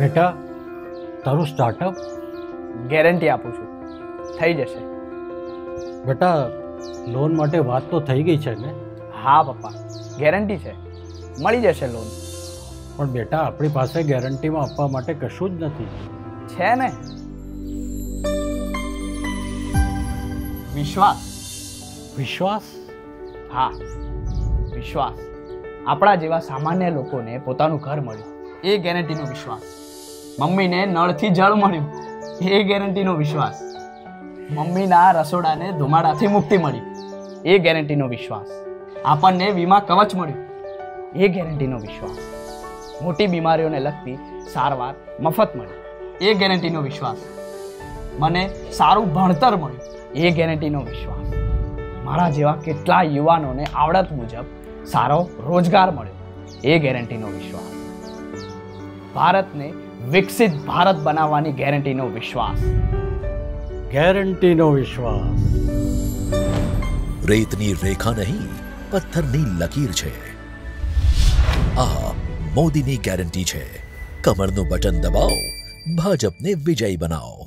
બેટા તારું startup guarantee આપું છું. થઈ જશે. બેટા લોન માટે વાત તો થઈ ગઈ છે ને? હા પપ્પા. ગેરંટી છે. મળી જશે લોન પણ બેટા આપણી પાસે ગેરંટીમાં આપવા માટે કશું જ નથી. છે ને? વિશ્વાસ. વિશ્વાસ? હા વિશ્વાસ. આપણા જેવા સામાન્ય લોકોને પોતાનું ઘર મળ્યું. એ ગેરંટીનો વિશ્વાસ. મમ્મીને નળથી જળ મળ્યું. એ ગેરંટીનો વિશ્વાસ. મમ્મીના રસોડાને ધુમાડાથી મુક્તિ મળી. એ ગેરંટીનો વિશ્વાસ. આપણને વીમા કવચ મળ્યું. એ ગેરંટીનો વિશ્વાસ. મોટી બીમારીઓને લગતી સારવાર મફત મળી. એ ગેરંટીનો વિશ્વાસ. મને સારું ભણતર મળ્યું. એ ગેરંટીનો વિશ્વાસ. મારા જેવા કેટલા યુવાનોને આવડત મુજબ સારો રોજગાર મળ્યો. એ ગેરંટીનો વિશ્વાસ. ભારતને વિકસિત ભારત બનાવવાની ગેરંટીનો વિશ્વાસ. ગેરંટીનો વિશ્વાસ. રેતની રેખા નહીં પથ્થરની લકીર છે. આ મોદીની ગેરંટી છે. કમરનું બટન દબાવો ભાજપને વિજય બનાવો.